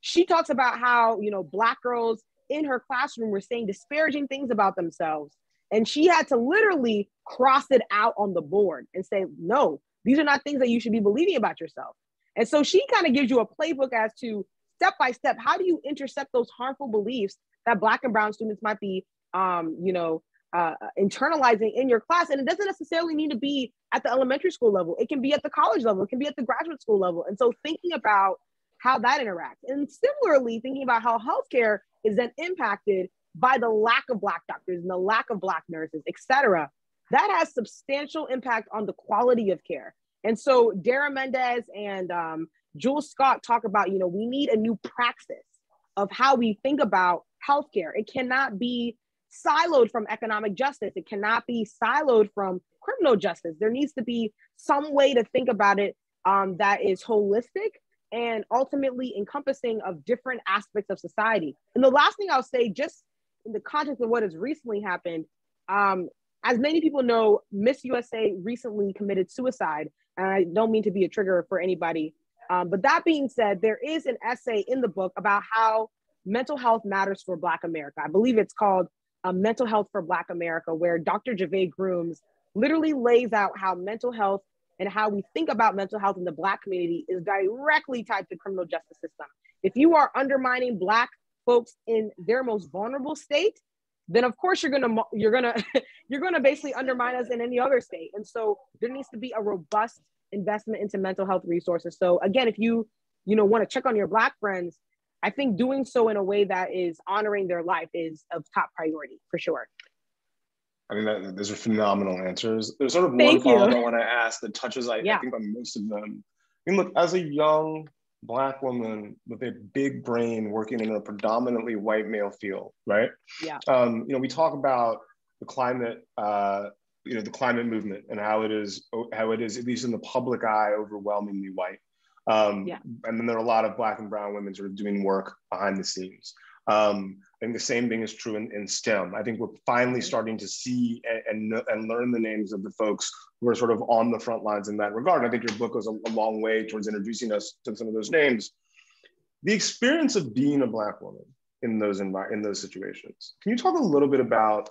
she talks about how you know black girls in her classroom were saying disparaging things about themselves and she had to literally cross it out on the board and say no these are not things that you should be believing about yourself and so she kind of gives you a playbook as to step by step how do you intercept those harmful beliefs that black and brown students might be um, you know uh, internalizing in your class and it doesn't necessarily need to be at the elementary school level it can be at the college level it can be at the graduate school level and so thinking about how that interacts. And similarly, thinking about how healthcare is then impacted by the lack of Black doctors and the lack of Black nurses, et cetera, that has substantial impact on the quality of care. And so Dara Mendez and um, Jules Scott talk about, you know, we need a new praxis of how we think about healthcare. It cannot be siloed from economic justice. It cannot be siloed from criminal justice. There needs to be some way to think about it um, that is holistic and ultimately encompassing of different aspects of society. And the last thing I'll say, just in the context of what has recently happened, um, as many people know, Miss USA recently committed suicide. And I don't mean to be a trigger for anybody. Um, but that being said, there is an essay in the book about how mental health matters for Black America. I believe it's called uh, Mental Health for Black America, where Dr. Jevay Grooms literally lays out how mental health and how we think about mental health in the Black community is directly tied to the criminal justice system. If you are undermining Black folks in their most vulnerable state, then of course you're gonna you're gonna you're gonna basically undermine us in any other state. And so there needs to be a robust investment into mental health resources. So again, if you you know want to check on your Black friends, I think doing so in a way that is honoring their life is of top priority for sure. I mean, that, those are phenomenal answers. There's sort of Thank one follow-up I want to ask that touches, I, yeah. I think, on most of them. I mean, look, as a young Black woman with a big brain working in a predominantly white male field, right? Yeah. Um, you know, we talk about the climate, uh, you know, the climate movement and how it is, how it is, at least in the public eye, overwhelmingly white. Um, yeah. And then there are a lot of Black and Brown women sort of doing work behind the scenes. Um, I think the same thing is true in, in STEM. I think we're finally starting to see and, and, and learn the names of the folks who are sort of on the front lines in that regard. I think your book goes a, a long way towards introducing us to some of those names. The experience of being a Black woman in those envi- in those situations. Can you talk a little bit about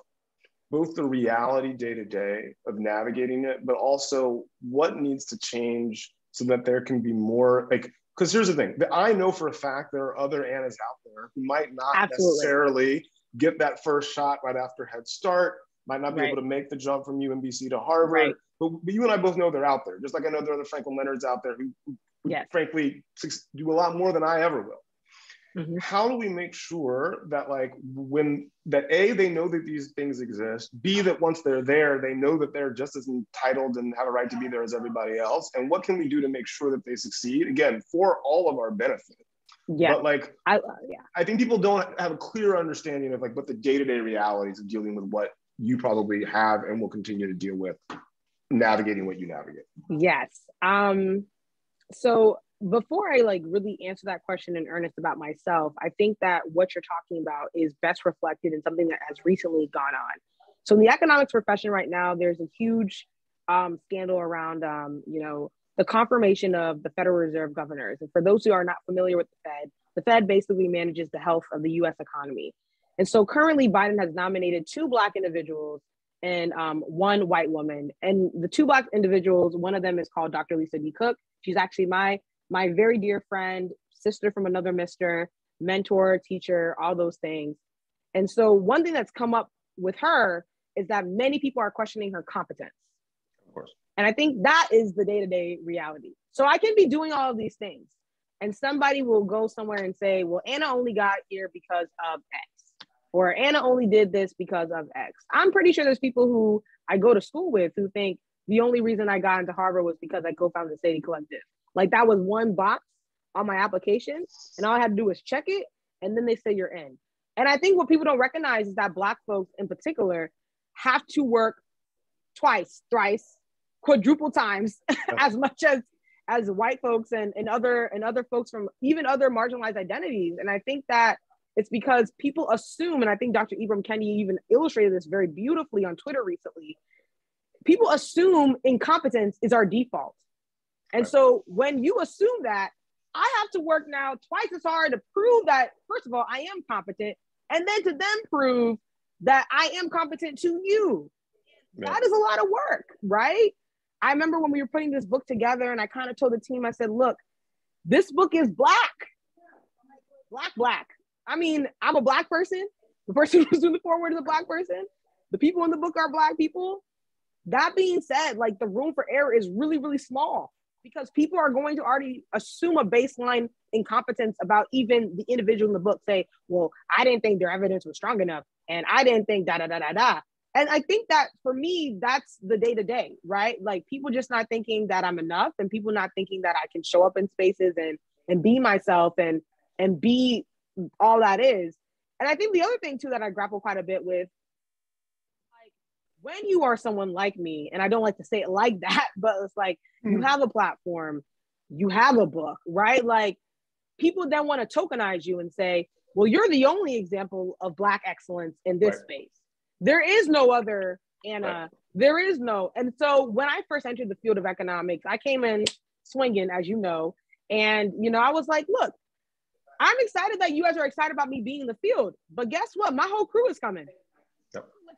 both the reality day to day of navigating it, but also what needs to change so that there can be more like because here's the thing that I know for a fact there are other Annas out there who might not Absolutely. necessarily get that first shot right after Head Start, might not be right. able to make the jump from UMBC to Harvard. Right. But, but, you and I both know they're out there. Just like I know there are other Franklin Leonards out there who, who yes. frankly do a lot more than I ever will. Mm-hmm. How do we make sure that like when that A, they know that these things exist, B, that once they're there, they know that they're just as entitled and have a right to be there as everybody else. And what can we do to make sure that they succeed? Again, for all of our benefit. Yeah. But like I yeah. I think people don't have a clear understanding of like what the day-to-day realities of dealing with what you probably have and will continue to deal with navigating what you navigate. Yes. Um so before I like really answer that question in earnest about myself, I think that what you're talking about is best reflected in something that has recently gone on. So in the economics profession right now, there's a huge um, scandal around, um, you know, the confirmation of the Federal Reserve governors. And for those who are not familiar with the Fed, the Fed basically manages the health of the U.S. economy. And so currently, Biden has nominated two Black individuals and um, one white woman. And the two Black individuals, one of them is called Dr. Lisa D. Cook. She's actually my my very dear friend, sister from another mister, mentor, teacher, all those things. And so one thing that's come up with her is that many people are questioning her competence. Of course. And I think that is the day-to-day reality. So I can be doing all of these things. And somebody will go somewhere and say, well, Anna only got here because of X. Or Anna only did this because of X. I'm pretty sure there's people who I go to school with who think the only reason I got into Harvard was because I co-founded the Sadie Collective. Like that was one box on my application, and all I had to do was check it, and then they say you're in. And I think what people don't recognize is that Black folks in particular have to work twice, thrice, quadruple times as much as as white folks and, and other and other folks from even other marginalized identities. And I think that it's because people assume, and I think Dr. Ibram Kendi even illustrated this very beautifully on Twitter recently. People assume incompetence is our default. And right. so when you assume that, I have to work now twice as hard to prove that, first of all, I am competent, and then to then prove that I am competent to you. That is a lot of work, right? I remember when we were putting this book together, and I kind of told the team, I said, look, this book is black. Black, black. I mean, I'm a black person. The person who's doing the forward is a black person. The people in the book are black people. That being said, like the room for error is really, really small because people are going to already assume a baseline incompetence about even the individual in the book say well i didn't think their evidence was strong enough and i didn't think da da da da da. And i think that for me that's the day to day right? Like people just not thinking that i'm enough and people not thinking that i can show up in spaces and and be myself and and be all that is. And i think the other thing too that i grapple quite a bit with when you are someone like me, and I don't like to say it like that, but it's like mm-hmm. you have a platform, you have a book, right? Like people then want to tokenize you and say, well, you're the only example of Black excellence in this right. space. There is no other Anna. Right. There is no. And so when I first entered the field of economics, I came in swinging, as you know. And, you know, I was like, look, I'm excited that you guys are excited about me being in the field. But guess what? My whole crew is coming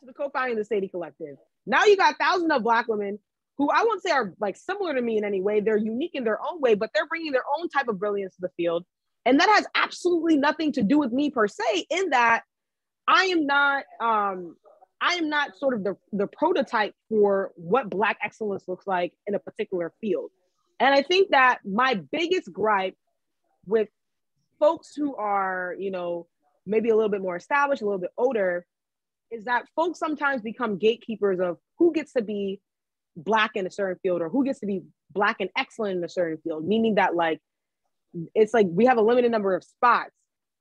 the co-founding of the Sadie Collective. Now you got thousands of Black women who I won't say are like similar to me in any way. They're unique in their own way, but they're bringing their own type of brilliance to the field. And that has absolutely nothing to do with me per se, in that I am not, um, I am not sort of the, the prototype for what Black excellence looks like in a particular field. And I think that my biggest gripe with folks who are, you know, maybe a little bit more established, a little bit older, is that folks sometimes become gatekeepers of who gets to be black in a certain field or who gets to be black and excellent in a certain field meaning that like it's like we have a limited number of spots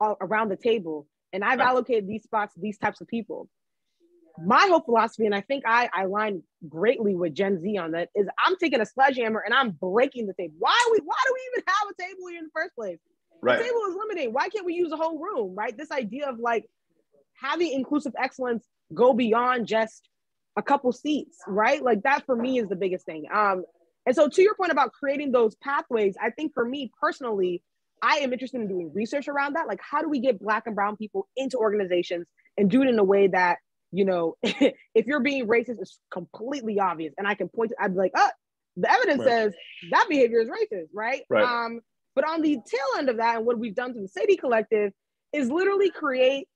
all around the table and i've allocated these spots to these types of people. My whole philosophy and i think i i align greatly with gen z on that is i'm taking a sledgehammer and i'm breaking the table. Why we why do we even have a table here in the first place? Right. the table is limiting. why can't we use a whole room right? This idea of like having inclusive excellence go beyond just a couple seats, right? Like that for me is the biggest thing. Um, and so to your point about creating those pathways, I think for me personally, I am interested in doing research around that. Like, how do we get Black and Brown people into organizations and do it in a way that, you know, if you're being racist, it's completely obvious. And I can point to, I'd be like, oh, the evidence right. says that behavior is racist, right? right? Um, but on the tail end of that, and what we've done to the Sadie Collective is literally create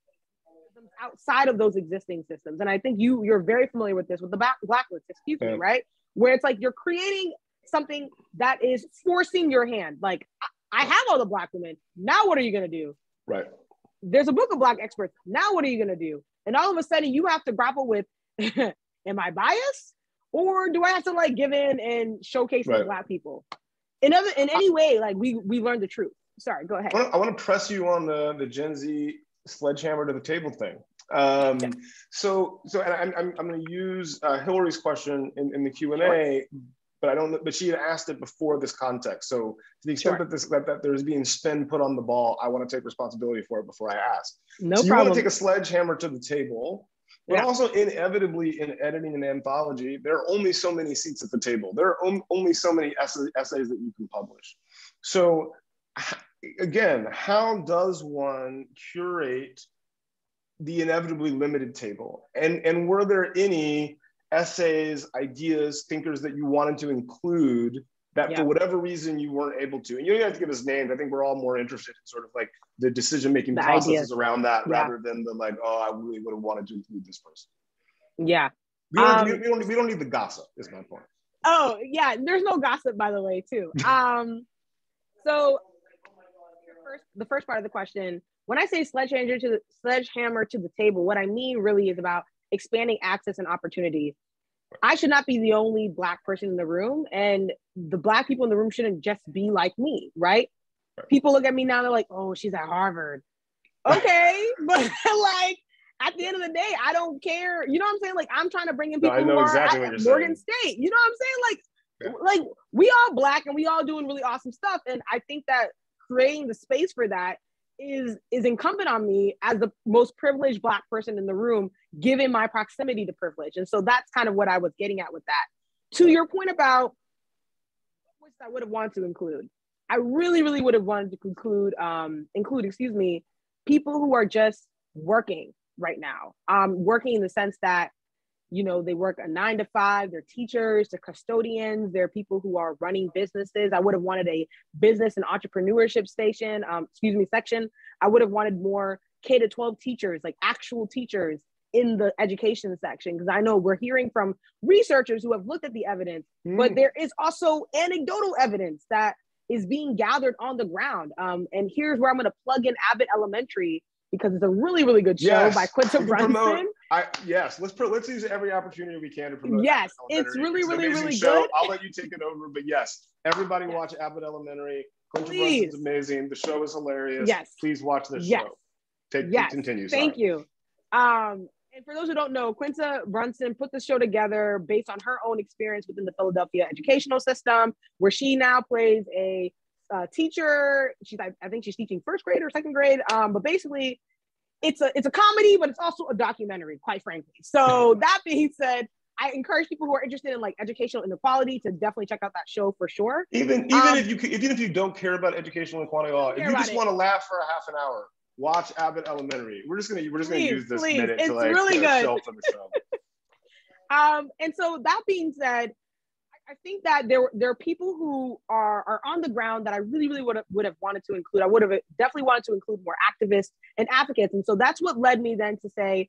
outside of those existing systems. And I think you you're very familiar with this with the back, blacklist, excuse yeah. me, right? Where it's like you're creating something that is forcing your hand. Like I have all the black women. Now what are you gonna do? Right. There's a book of black experts. Now what are you gonna do? And all of a sudden you have to grapple with am I biased? Or do I have to like give in and showcase right. black people? In other in any way, like we we learned the truth. Sorry, go ahead. I want to press you on the the Gen Z sledgehammer to the table thing. Um, yeah. So, so and I'm, I'm, I'm going to use uh, Hillary's question in, in the Q and A, but I don't. But she had asked it before this context. So to the extent sure. that this that, that there's being spin put on the ball, I want to take responsibility for it before I ask. No so you want to take a sledgehammer to the table. But yeah. also, inevitably, in editing an anthology, there are only so many seats at the table. There are only so many essays that you can publish. So, again, how does one curate the inevitably limited table? And, and were there any essays, ideas, thinkers that you wanted to include that yeah. for whatever reason you weren't able to? And you don't have to give us names. I think we're all more interested in sort of like the decision making processes ideas. around that yeah. rather than the like, oh, I really would have wanted to include this person. Yeah. We don't, um, we, we, don't, we don't need the gossip, is my point. Oh, yeah. There's no gossip, by the way, too. um, so first, the first part of the question, when I say sledgehammer to the sledgehammer to the table, what I mean really is about expanding access and opportunity. I should not be the only black person in the room, and the black people in the room shouldn't just be like me, right? right. People look at me now, they're like, "Oh, she's at Harvard." Okay, but like at the end of the day, I don't care. You know what I'm saying? Like I'm trying to bring in people no, who exactly are at Morgan saying. State. You know what I'm saying? Like yeah. like we all black and we all doing really awesome stuff and i think that creating the space for that is is incumbent on me as the most privileged black person in the room given my proximity to privilege. And so that's kind of what i was getting at with that. To your point about which i would have wanted to include i really really would have wanted to conclude um include excuse me people who are just working right now. Um working in the sense that you know they work a nine to five they're teachers they're custodians they're people who are running businesses. I would have wanted a business and entrepreneurship station um, excuse me section. I would have wanted more k to 12 teachers like actual teachers in the education section because i know we're hearing from researchers who have looked at the evidence mm. but there is also anecdotal evidence that is being gathered on the ground. Um, and here's where i'm going to plug in abbott elementary because it's a really, really good show yes. by Quinta Brunson. Promote, I, yes, let's let's use every opportunity we can to promote. Yes, it's really, it's really, really show. good. I'll let you take it over, but yes, everybody yes. watch Abbott Elementary. Quinta Brunson's amazing. The show is hilarious. Yes, please watch this yes. show. Take, yes. continue. Thank you. Um, and for those who don't know, Quinta Brunson put the show together based on her own experience within the Philadelphia educational system, where she now plays a uh, teacher. She's I, I, think she's teaching first grade or second grade. Um, but basically, it's a it's a comedy, but it's also a documentary, quite frankly. So that being said, I encourage people who are interested in like educational inequality to definitely check out that show for sure. Even even um, if you even if you don't care about educational inequality at all, if you just want to laugh for a half an hour, watch Abbott Elementary. We're just gonna we're just please, gonna use this please. minute it's to like really good. show for the show. um, and so that being said, I think that there there are people who are are on the ground that I really really would have would have wanted to include. I would have definitely wanted to include more activists and advocates, and so that's what led me then to say,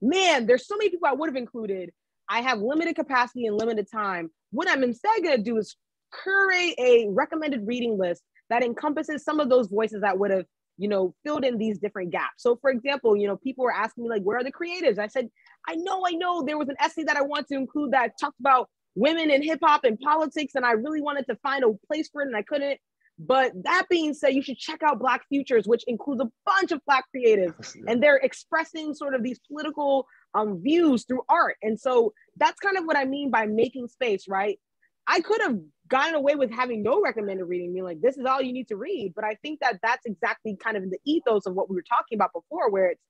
man, there's so many people I would have included. I have limited capacity and limited time. What I'm instead going to do is curate a recommended reading list that encompasses some of those voices that would have you know filled in these different gaps so for example you know people were asking me like where are the creatives i said i know i know there was an essay that i want to include that talked about women in hip hop and politics, and I really wanted to find a place for it, and I couldn't. But that being said, you should check out Black Futures, which includes a bunch of Black creatives, and they're expressing sort of these political um, views through art. And so that's kind of what I mean by making space, right? I could have gotten away with having no recommended reading, being like, this is all you need to read. But I think that that's exactly kind of the ethos of what we were talking about before, where it's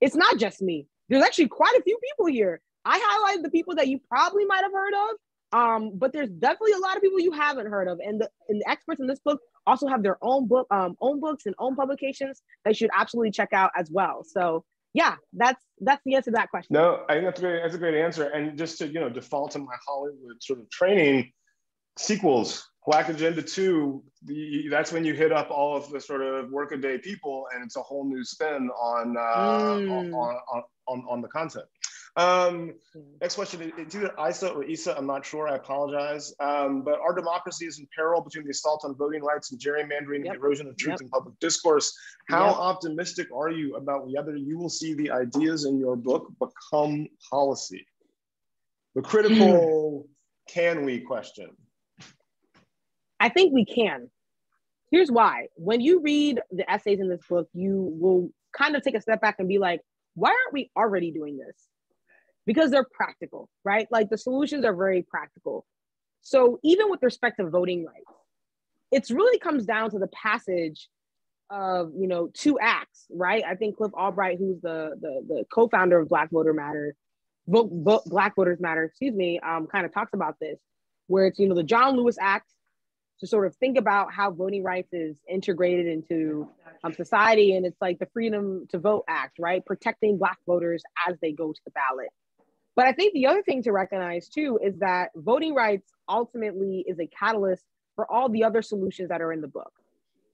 it's not just me. There's actually quite a few people here. I highlighted the people that you probably might have heard of, um, but there's definitely a lot of people you haven't heard of, and the, and the experts in this book also have their own book, um, own books and own publications that you should absolutely check out as well. So yeah, that's that's the answer to that question. No, I think that's a great that's a great answer. And just to you know default to my Hollywood sort of training, sequels, Black Agenda Two, the, that's when you hit up all of the sort of workaday people, and it's a whole new spin on uh, mm. on, on, on on the content. Um, next question, it's either Isa or Isa, I'm not sure, I apologize. Um, but our democracy is in peril between the assault on voting rights and gerrymandering yep. and erosion of truth yep. in public discourse. How yep. optimistic are you about whether you will see the ideas in your book become policy? The critical can we question. I think we can. Here's why. When you read the essays in this book, you will kind of take a step back and be like, why aren't we already doing this? Because they're practical, right? Like the solutions are very practical. So even with respect to voting rights, it's really comes down to the passage of you know two acts, right? I think Cliff Albright, who's the the, the co-founder of Black Voter Matter, vote, vote Black Voters Matter, excuse me, um, kind of talks about this, where it's you know the John Lewis Act to sort of think about how voting rights is integrated into um, society, and it's like the Freedom to Vote Act, right, protecting Black voters as they go to the ballot. But I think the other thing to recognize too is that voting rights ultimately is a catalyst for all the other solutions that are in the book.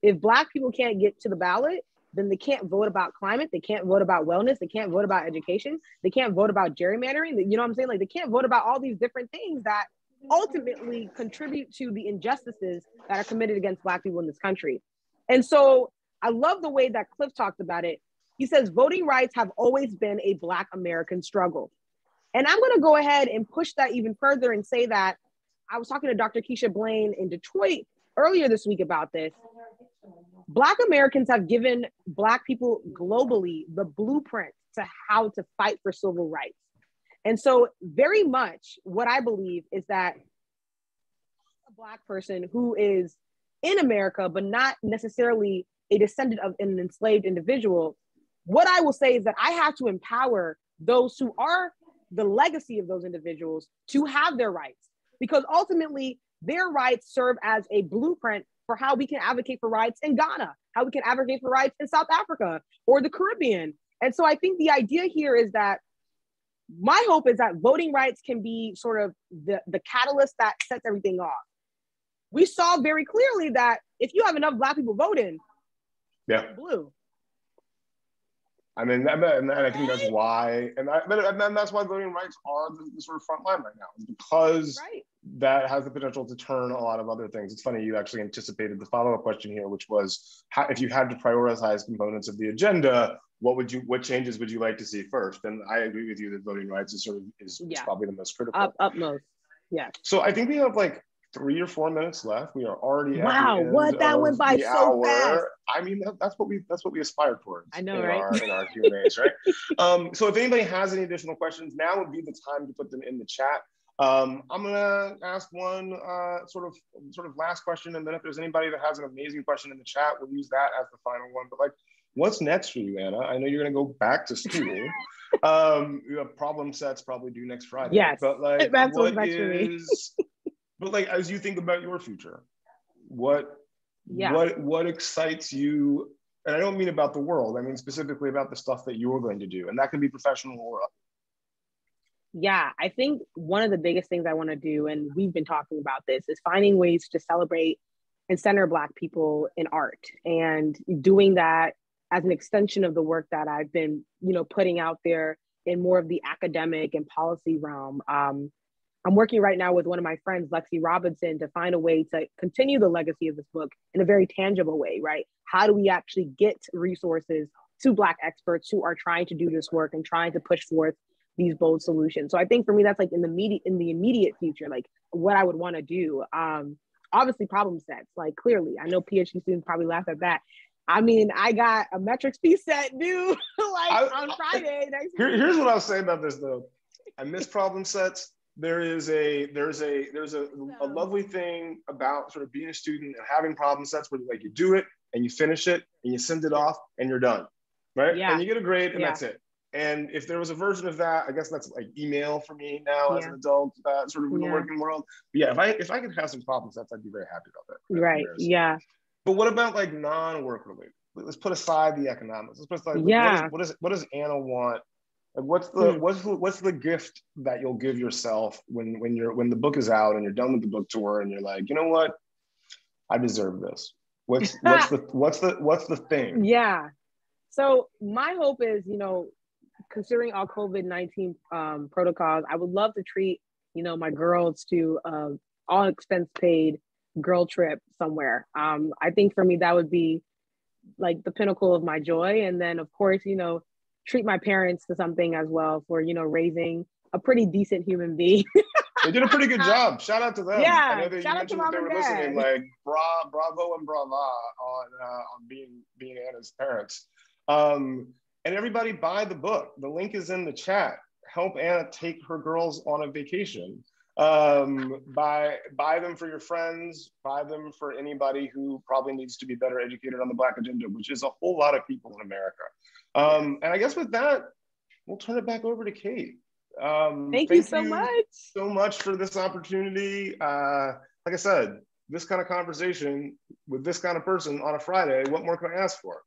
If Black people can't get to the ballot, then they can't vote about climate, they can't vote about wellness, they can't vote about education, they can't vote about gerrymandering. You know what I'm saying? Like they can't vote about all these different things that ultimately contribute to the injustices that are committed against Black people in this country. And so I love the way that Cliff talked about it. He says voting rights have always been a Black American struggle. And I'm going to go ahead and push that even further and say that I was talking to Dr. Keisha Blain in Detroit earlier this week about this. Black Americans have given Black people globally the blueprint to how to fight for civil rights. And so, very much what I believe is that a Black person who is in America, but not necessarily a descendant of an enslaved individual, what I will say is that I have to empower those who are the legacy of those individuals to have their rights because ultimately their rights serve as a blueprint for how we can advocate for rights in Ghana, how we can advocate for rights in South Africa or the Caribbean. And so I think the idea here is that my hope is that voting rights can be sort of the, the catalyst that sets everything off. We saw very clearly that if you have enough Black people voting, yeah, blue. I mean, that, and I think that's why, and, I, and that's why voting rights are the, the, sort of front line right now, because right. that has the potential to turn a lot of other things. It's funny you actually anticipated the follow-up question here, which was, how, if you had to prioritize components of the agenda, what would you, what changes would you like to see first? And I agree with you that voting rights is sort of is, yeah. is probably the most critical. Up, upmost, yeah. So I think we have like three or four minutes left. We are already wow. what that went by so hour. fast. I mean, that, that's what we that's what we aspired towards. I know, in right? Our, in our Q and A's, right? Um, so if anybody has any additional questions, now would be the time to put them in the chat. Um, I'm gonna ask one uh, sort of sort of last question, and then if there's anybody that has an amazing question in the chat, we'll use that as the final one. But like, what's next for you, Anna? I know you're gonna go back to school. um, you have problem sets probably due next Friday. Yes, but like, that's what is but like as you think about your future what yeah. what what excites you? And i don't mean about the world. I mean specifically about the stuff that you're going to do and that can be professional or yeah i think one of the biggest things i want to do and we've been talking about this is finding ways to celebrate and center black people in art and doing that as an extension of the work that i've been you know putting out there in more of the academic and policy realm. Um, I'm working right now with one of my friends, Lexi Robinson, to find a way to continue the legacy of this book in a very tangible way, right? How do we actually get resources to Black experts who are trying to do this work and trying to push forth these bold solutions? So I think for me, that's like in the immediate in the immediate future, like what I would want to do. Um, obviously, problem sets, like clearly, I know PhD students probably laugh at that. I mean, I got a metrics piece set due like I, on Friday. Next here, here's what I'll say about this though. I miss problem sets there is a there's a there's a, a lovely thing about sort of being a student and having problem sets where like you do it and you finish it and you send it off and you're done right? Yeah. and you get a grade and yeah. that's it. And if there was a version of that i guess that's like email for me now yeah. as an adult uh, sort of in the working world. But yeah if i if i could have some problem sets i'd be very happy about that. Right. yeah. But what about like non-work related? Let's put aside the economics. Let's put aside yeah. what, is, what, is, what does anna want like what's the hmm. what's the, what's the gift that you'll give yourself when when you're when the book is out and you're done with the book tour and you're like, you know what, I deserve this. What's what's the what's the what's the thing? Yeah. So my hope is, you know, considering all COVID nineteen um, protocols, I would love to treat you know my girls to uh, all expense paid girl trip somewhere. Um, I think for me that would be like the pinnacle of my joy, and then of course, you know treat my parents to something as well for you know raising a pretty decent human being. they did a pretty good job. Shout out to them. Yeah, that shout you mentioned that they were listening. Like bra, bravo and brava on uh, on being being Anna's parents. Um, and everybody buy the book. The link is in the chat. Help Anna take her girls on a vacation. Um, buy buy them for your friends. Buy them for anybody who probably needs to be better educated on the Black agenda, which is a whole lot of people in America. Um, and I guess with that, we'll turn it back over to Kate. Um, thank, thank, you so you much. So much for this opportunity. Uh, like I said, this kind of conversation with this kind of person on a Friday, what more can I ask for?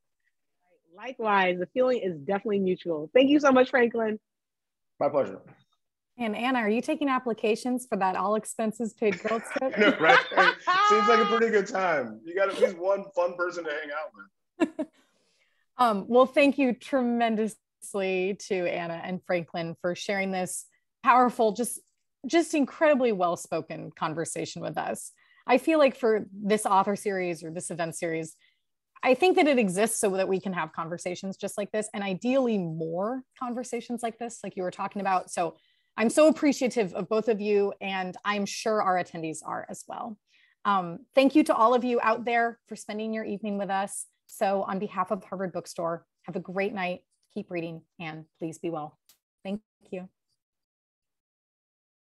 Likewise, the feeling is definitely mutual. Thank you so much, Franklin. My pleasure. And Anna, are you taking applications for that all expenses paid girls trip? no, right? Seems like a pretty good time. You got at least one fun person to hang out with. um, well, thank you tremendously to Anna and Franklin for sharing this powerful, just just incredibly well-spoken conversation with us. I feel like for this author series or this event series, I think that it exists so that we can have conversations just like this and ideally more conversations like this, like you were talking about. So I'm so appreciative of both of you, and I'm sure our attendees are as well. Um, thank you to all of you out there for spending your evening with us. So, on behalf of Harvard Book Store, have a great night, keep reading, and please be well. Thank you.